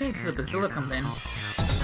Okay, to the Basilicom then.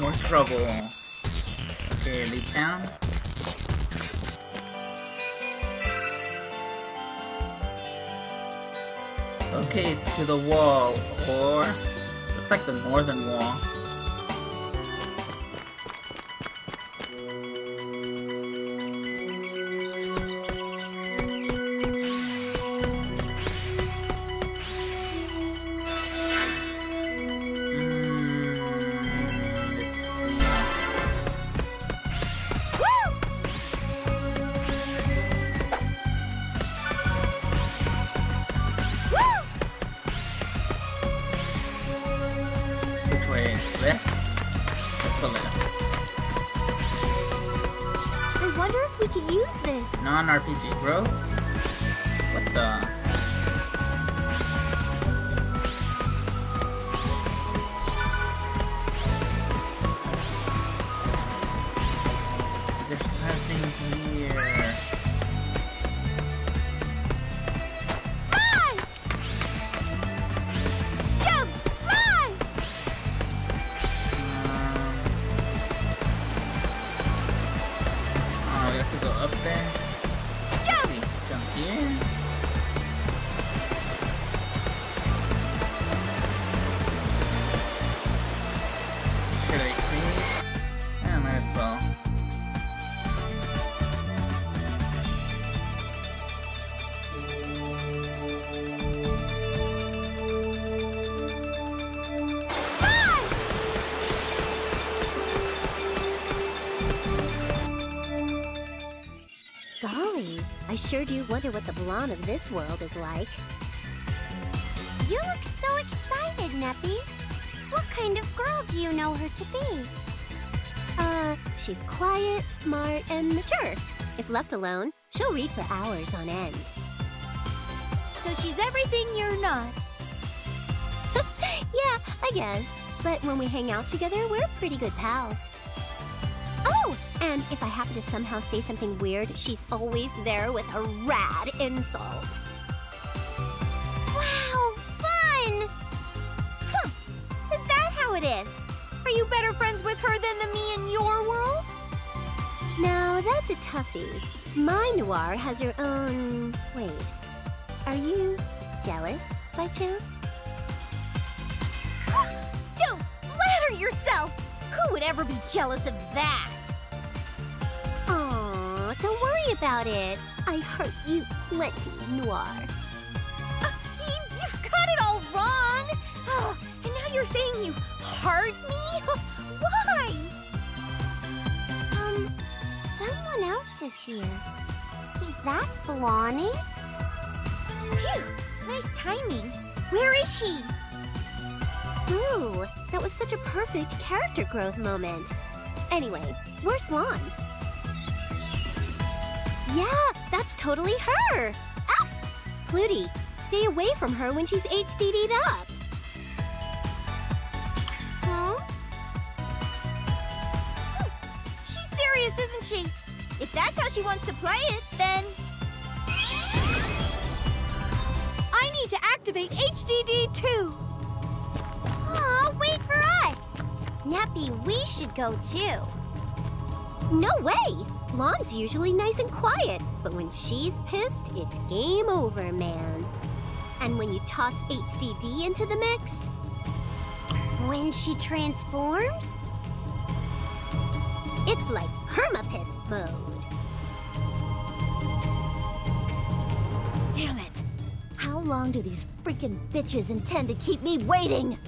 More trouble. Okay, lead town. Okay, to the wall, or... Looks like the northern wall. I sure do wonder what the Blanc of this world is like. You look so excited, Neppy. What kind of girl do you know her to be? Uh, she's quiet, smart, and mature. If left alone, she'll read for hours on end. So she's everything you're not. yeah, I guess. But when we hang out together, we're pretty good pals. And if I happen to somehow say something weird, she's always there with a rad insult. Wow, fun! Huh, is that how it is? Are you better friends with her than the me in your world? Now, that's a toughie. My noir has her own... Wait, are you jealous by chance? Don't flatter yourself! Who would ever be jealous of that? Aw, don't worry about it. I hurt you plenty, Noir. Uh, you, you've got it all wrong! Oh, and now you're saying you hurt me? Why? Um, someone else is here. Is that Blondie? Phew, nice timing. Where is she? Ooh, that was such a perfect character growth moment. Anyway, where's Blanc? Yeah, that's totally her. Ah! Pluty, stay away from her when she's HDD'd up. Huh? Hmm, She's serious, isn't she? If that's how she wants to play it, then... I need to activate HDD 2. Aw, wait for us! Nappy, we should go too. No way! Blanc's usually nice and quiet, but when she's pissed, it's game over, man. And when you toss HDD into the mix... When she transforms? It's like perma-pissed mode. Damn it! How long do these freaking bitches intend to keep me waiting?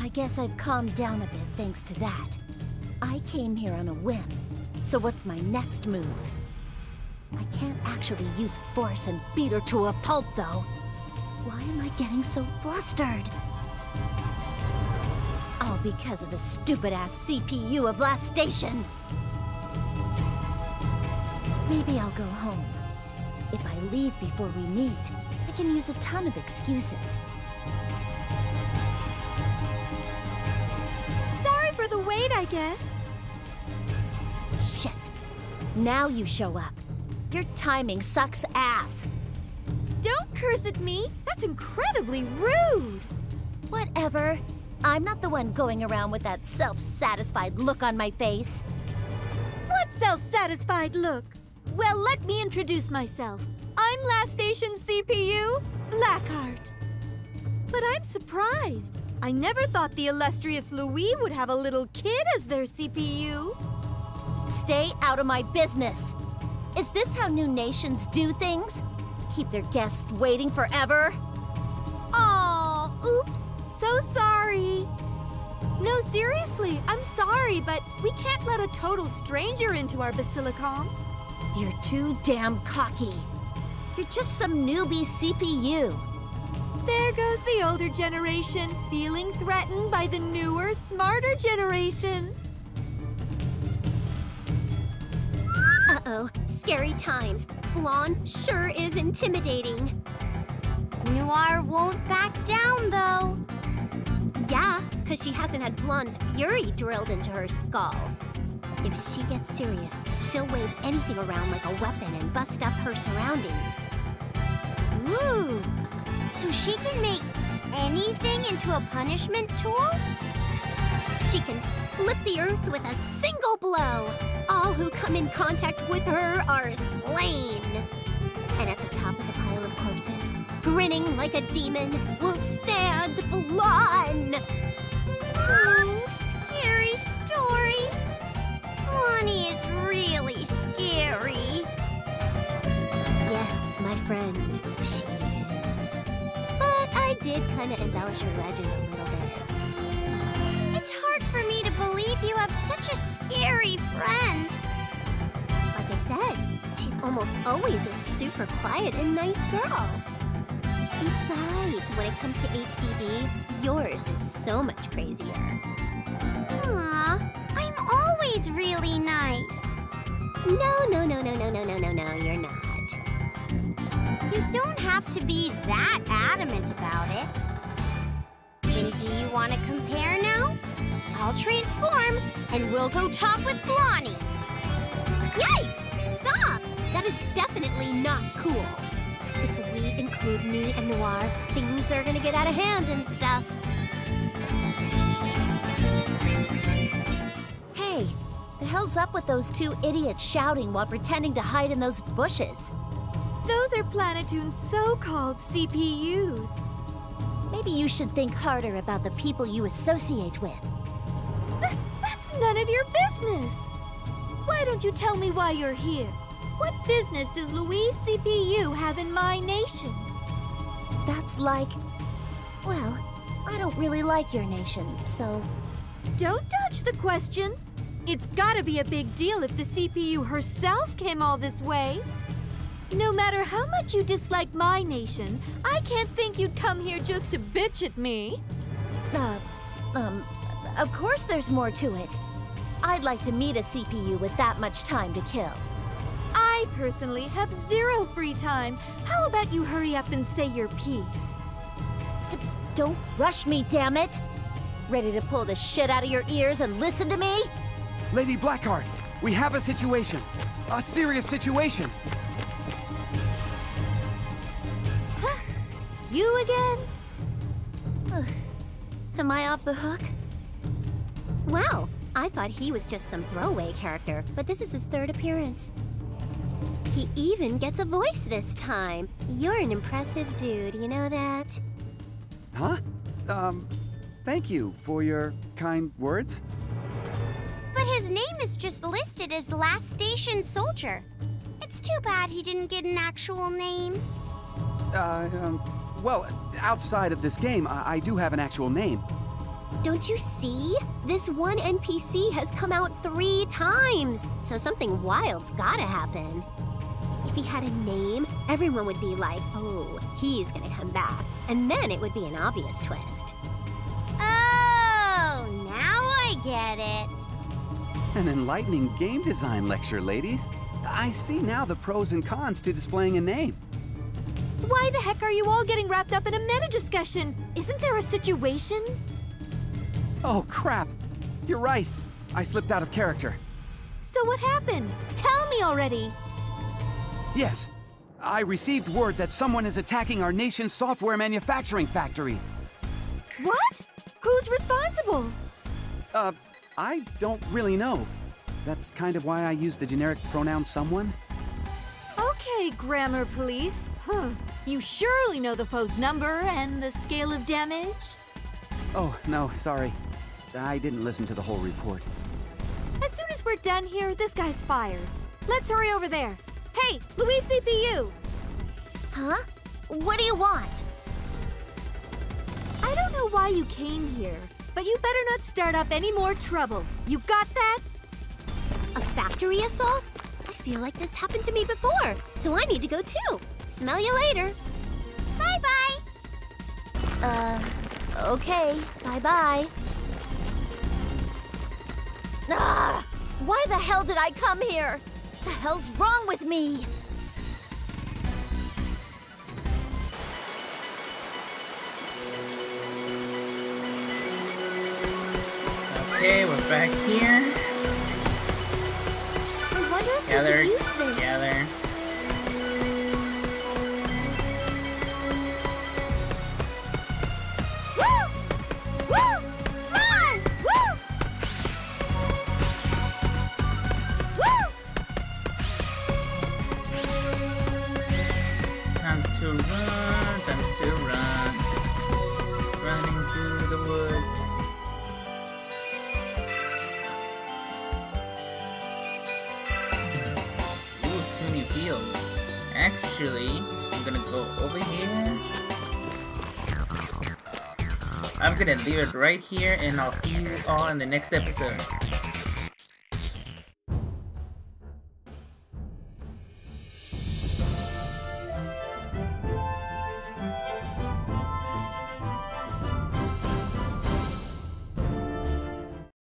I guess I've calmed down a bit thanks to that. I came here on a whim, so what's my next move? I can't actually use force and beat her to a pulp, though. Why am I getting so flustered? All because of the stupid-ass CPU of Lastation. Maybe I'll go home. If I leave before we meet, I can use a ton of excuses. Sorry for the wait, I guess. Now you show up. Your timing sucks ass. Don't curse at me. That's incredibly rude. Whatever. I'm not the one going around with that self-satisfied look on my face. What self-satisfied look? Well, let me introduce myself. I'm Lastation CPU, Blackheart. But I'm surprised. I never thought the illustrious Lowee would have a little kid as their CPU. Stay out of my business. Is this how new nations do things? Keep their guests waiting forever? Aw, oops, so sorry. No, seriously, I'm sorry, but we can't let a total stranger into our Basilicom. You're too damn cocky. You're just some newbie CPU. There goes the older generation, feeling threatened by the newer, smarter generation. Uh-oh, scary times. Blanc sure is intimidating. Noir won't back down, though. Yeah, because she hasn't had Blanc's fury drilled into her skull. If she gets serious, she'll wave anything around like a weapon and bust up her surroundings. Ooh, so she can make anything into a punishment tool? She can split the earth with a single blow. All who come in contact with her are slain. And at the top of the pile of corpses, grinning like a demon, will stand Blanc. Oh, scary story. Lonnie is really scary. Yes, my friend, she is. But I did kind of embellish her legend a little believe you have such a scary friend. Like I said, she's almost always a super quiet and nice girl. Besides, when it comes to HDD, yours is so much crazier. Aw, I'm always really nice. No, no, no, no, no, no, no, no, no, you're not. You don't have to be that adamant about it. Do you want to compare now? I'll transform, and we'll go talk with Blondie. Yikes! Stop! That is definitely not cool. If we include me and Noir, things are gonna get out of hand and stuff. Hey, the hell's up with those two idiots shouting while pretending to hide in those bushes? Those are Planeptune's so-called CPUs. Maybe you should think harder about the people you associate with. Th that's none of your business. Why don't you tell me why you're here? What business does Lowee's CPU have in my nation? That's like. Well, I don't really like your nation, so. Don't dodge the question. It's gotta be a big deal if the CPU herself came all this way. No matter how much you dislike my nation, I can't think you'd come here just to bitch at me. Uh, um, of course there's more to it. I'd like to meet a CPU with that much time to kill. I personally have zero free time. How about you hurry up and say your piece? D don't rush me, damn it! Ready to pull the shit out of your ears and listen to me? Lady Blackheart, we have a situation. A serious situation. You again? Am I off the hook? Wow, I thought he was just some throwaway character, but this is his third appearance. He even gets a voice this time. You're an impressive dude, you know that? Huh? Um, thank you for your kind words. But his name is just listed as Lastation Soldier. It's too bad he didn't get an actual name. Uh, um, well, outside of this game, I, I do have an actual name. Don't you see? This one NPC has come out three times, so something wild's gotta happen. If he had a name, everyone would be like, oh, he's gonna come back. And then it would be an obvious twist. Oh, now I get it. An enlightening game design lecture, ladies. I see now the pros and cons to displaying a name. Why the heck are you all getting wrapped up in a meta discussion? Isn't there a situation? Oh, crap. You're right. I slipped out of character. So what happened? Tell me already. Yes, I received word that someone is attacking our nation's software manufacturing factory. What? Who's responsible? Uh, I don't really know. That's kind of why I use the generic pronoun someone. Okay, grammar police. Huh. You surely know the foe's number and the scale of damage? Oh, no, sorry. I didn't listen to the whole report. As soon as we're done here, this guy's fired. Let's hurry over there. Hey, Lowee's CPU! Huh? What do you want? I don't know why you came here, but you better not start up any more trouble. You got that? A factory assault? I feel like this happened to me before, so I need to go too. Smell you later. Bye-bye. Uh, okay. Bye-bye. Ah! Why the hell did I come here? The hell's wrong with me? Okay, we're back here. I wonder if Gather, we could use this. gather. I'm gonna leave it right here and I'll see you all in the next episode.